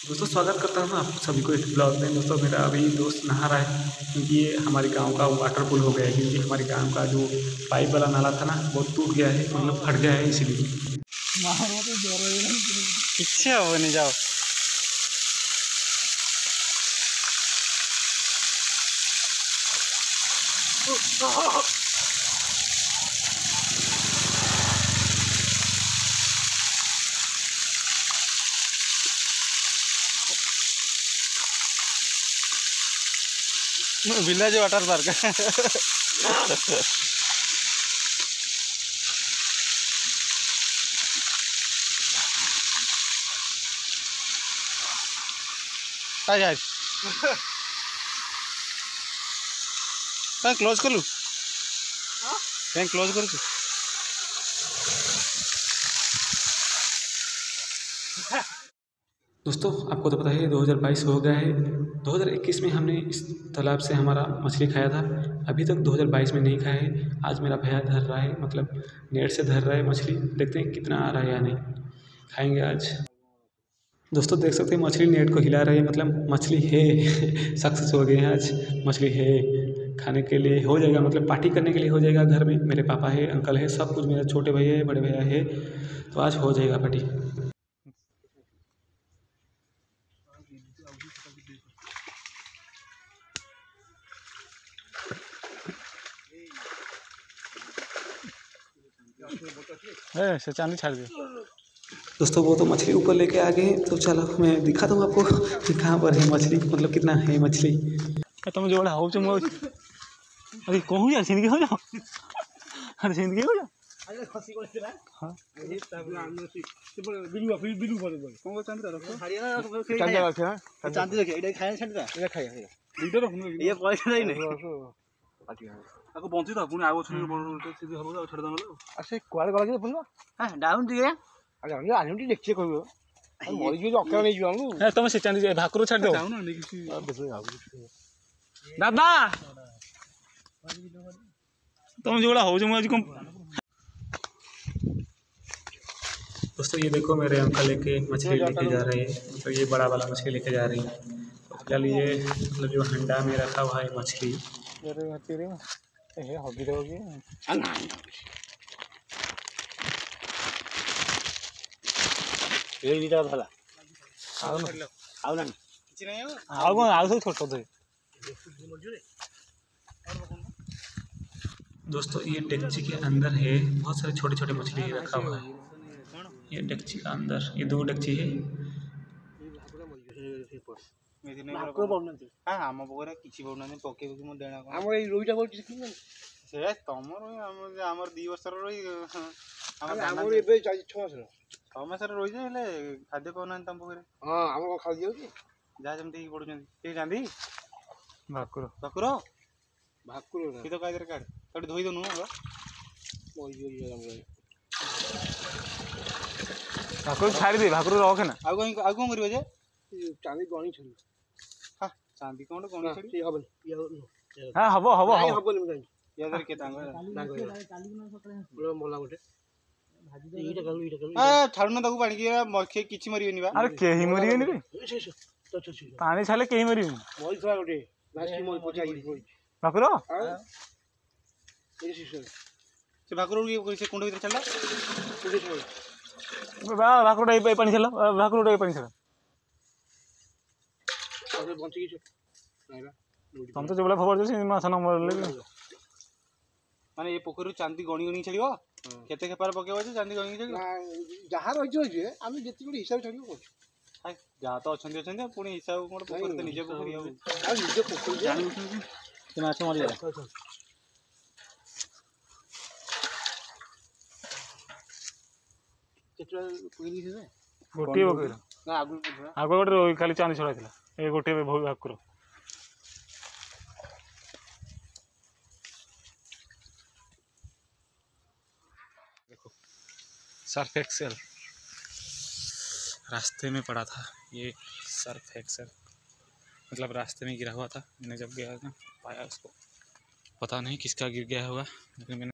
दोस्तों स्वागत करता हूँ आप सभी को इस ब्लॉग में। दोस्तों मेरा अभी दोस्त नहा रहा है क्योंकि ये हमारे गाँव का वाटर पुल हो गया है क्योंकि हमारे गाँव का जो पाइप वाला नाला था ना वो टूट गया है मतलब फट गया है इसीलिए। हो नहीं जाओ। Oh, विलेज वाटर पार्क आहे क्लोज करूँ काय क्लोज करू दोस्तों, आपको तो पता है 2022 हो गया है। 2021 में हमने इस तालाब से हमारा मछली खाया था। अभी तक 2022 में नहीं खाया है। आज मेरा भैया धर रहा है मतलब नेट से धर रहा है मछली। देखते हैं कितना आ रहा है या नहीं। खाएँगे आज। दोस्तों, देख सकते हैं, मछली नेट को हिला रही है। मतलब मछली है, सक्सेस हो गए हैं आज। मछली है, खाने के लिए हो जाएगा मतलब पार्टी करने के लिए हो जाएगा घर में। मेरे पापा है, अंकल है, सब कुछ मेरा छोटे भैया है, बड़े भैया है। तो आज हो जाएगा पार्टी। है से चांदी छाड़ दिया। दोस्तों वो तो मछली ऊपर लेके आ गए तो चलो मैं दिखा दूँ आपको कि कहाँ पर है मछली मतलब कितना है मछली। तुम जो बड़ा हाउस अरे कौन यार ज़िंदगी हो जाओ। अरे ज़िंदगी हो जाओ। चांदी रखे। चांदी रखे खाया छाड़ा ये पॉइंट नहीं। ତାକୁ ବଞ୍ଚି ଥା ପୁଣି ଆଉ ଅଛନ୍ତି ବଡ଼ ସିଧି ହବ ଆଉ ଛାଡ଼ି ଦେବ ଆଉ ସେ କୁଆଡ଼େ ଗଲା କି ଫୁଲ ଡାଉନ୍ ଟିକେ ଆଉ ଆଣିବ ଟିକେ ଦେଖିବେ କହିବ ଆଉ ମରିଯିବ ଅକାଳ ନେଇଯିବ ଆମକୁ ତମେ ସେ ଚାନ୍ଦି ଭାକୁର ଛାଡ଼ି ଦବ ଦାଦା ତମେ ଯୋଉଟା ହଉଛ ମୁଁ ଆଜି କଣ दोस्तों ये देखो मेरे अंकल लेके मछली लेके जा रहे हैं मतलब ये बड़ा वाला मछली लेके जा रही है तो फिलहाल ये मतलब जो हंडा में रखा हुआ है मछली 여름 찌림 에 허기도 허기 아나 여기다 봐라 아우 아우 난 아우 아우 속 छोड़ दोस्तों ये डेक्ची के अंदर है। बहुत सारे छोटे छोटे मछली रखा हुआ है। ये डेक्ची का अंदर ये दो डेक्ची है। ଭାକୁର ପଡୁନାହାନ୍ତି ଆମ ପୋଖରୀରେ କିଛି ପଡୁନାହାନ୍ତି ପକେଇ ପକେଇ ମୋ ଡେଣା କଣ ଆମର ଏଇ ରୋହିଟା ପଡୁଛି ଦେଖିବୁ ସେ ତମର ଆମର ଆମର ଦି ବର୍ଷର ରହି ଆମର ଆମର ଏବେ ଚାଳିଶ ଛଅ ମାସର ଛଅ ମାସରେ ରହିছে ହେଲେ ଖାଦ୍ୟ ପାଉନାହାନ୍ତି ତମ ପୋଖରୀରେ ହଁ ଆମର କଣ ଖାଇ ଯାଉଛି ଯାହା ଯେମିତି ହେଇକି ପଡୁଛନ୍ତି ଟିକେ ଚାନ୍ଦି ଭାକୁର ଭାକୁର ଭାକୁର କି ତ କାଇଦେରେ କାଢ ତାଠି ଧୋଇ ଦଉନୁ ବା ମରିଯିବ ଆମର ଭାକୁର ଛାଡ଼ିଦେ ଭାକୁର ରଖେ ନା ଆଉ କଣ ଆଉ କଣ କରିବ ଯେ ଚାନ୍ଦି ଗଣି ଛଡିବ ହଁ ଚାନ୍ଦି କଣ ଗୋଟେ ଗଣି ଛାଡ଼ି ଇଏ ହବନି ଇଏ ହବନି। ହଁ ହବ ହବ ନାଇଁ, ହବ। ହବନି ମୁଁ ଜାଣିଛି। ୟା ଦେହରେ କେତେ ଆଙ୍ଗ ଗୋଟେ ମଲା ଗୋଟେ। ଏଇଟା କାଲୁ ଏଇଟା କାଲୁ ଛାଡୁନ ତାକୁ ପାଣିକି ଏରା ମ- କିଛି ମରିବେନି ବା। ଆରେ କେହି ମରିବେନି ରେ ଏ, ସେ, ସେ, ତ, ତ, ସେ, ପାଣି ଛାଡ଼ିଲେ କେହି ମରିବେନି। ମରିଥିଲା ଗୋଟେ ଲାଷ୍ଟ ମରି ପଚାରି ମରିଛି ଭାକୁର? ଆଉ? ଏଇ ଶିଶୁ ସେ। ଭାକୁର ସେ କୁଣ୍ଡ ଭିତରେ ଛାଡ଼ିଲା? କୋଉଠି ମରି ବା ଭାକୁରଟା ଏଇ ପାଣି ଛାଡ଼ିଲ। ଭାକୁରଟା ଏଇ ପାଣି ଛାଡ଼ ଆଉ ବଞ୍ଚିକି ସେ ନାଇଁ ବା ତମେ ତ ଯୋଉଭଳିଆ ଖବର ସେ ମାଛ ନ ମରିଲେ ବି ମାନେ ଏ ପୋଖରୀରୁ ଚାନ୍ଦି ଗଣି ଗଣି ଛାଡ଼ିବ କେତେ ଖେପାରେ ପକେଇବ ଯେ ଚାନ୍ଦି ଗଣି ଛାଡ଼ିବ ନା, ଯାହା ରହିଛି ରହିଛି ଆମେ ଯେତିକି ଗୋଟେ ହିସାବ ଛାଡ଼ିବୁ କରୁଛୁ ହାଇ, ଯାହା ତ ଅଛନ୍ତି ଅଛନ୍ତି ଆଉ ପୁଣି ହିସାବ କ'ଣ ପୋଖରୀ ତ ନିଜ ପୋଖରୀ ହବ ଆଉ ନିଜ ପୋଖରୀ ସେ ମାଛ ମରିଗଲା କେତେଟା ପକେଇ ଦେଇଛି ଗୋଟିଏ ପକେଇଲ ନା ଆଗରୁ ପକେଇବା ଆଗ ଗୋଟେ ରୋହି ଖାଲି ଚାନ୍ଦି ଛଡ଼ା ये गोटे में सर्फ एक्सेल रास्ते में पड़ा था, ये सर्फ एक्सेल मतलब रास्ते में गिरा हुआ था, मैंने जब गया था, पाया उसको। पता नहीं किसका गिर गया होगा, लेकिन मैंने